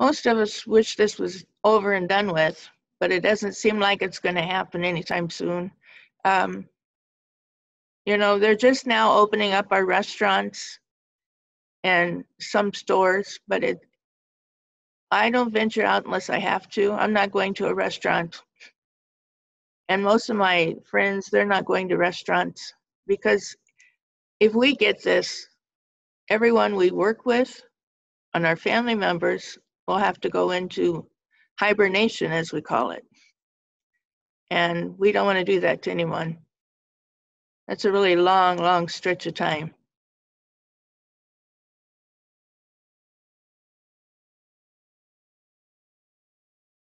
most of us wish this was over and done with, but it doesn't seem like it's going to happen anytime soon. Um, you know, they're just now opening up our restaurants and some stores, but it, I don't venture out unless I have to. I'm not going to a restaurant. And most of my friends, they're not going to restaurants because if we get this, everyone we work with and our family members will have to go into hibernation, as we call it. And we don't want to do that to anyone. That's a really long, long stretch of time.